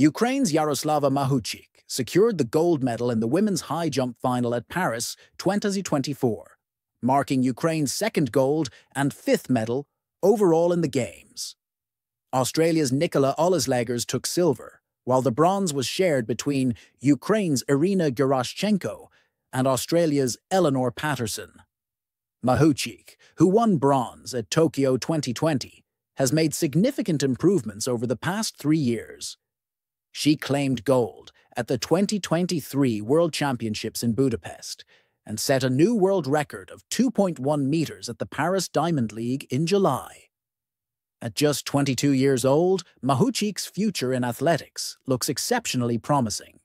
Ukraine's Yaroslava Mahuchikh secured the gold medal in the women's high jump final at Paris 2024, marking Ukraine's second gold and fifth medal overall in the Games. Australia's Nicola Olyslagers took silver, while the bronze was shared between Ukraine's Iryna Gerashchenko and Australia's Eleanor Patterson. Mahuchikh, who won bronze at Tokyo 2020, has made significant improvements over the past three years. She claimed gold at the 2023 World Championships in Budapest and set a new world record of 2.1 meters at the Paris Diamond League in July. At just 22 years old, Mahuchikh's future in athletics looks exceptionally promising.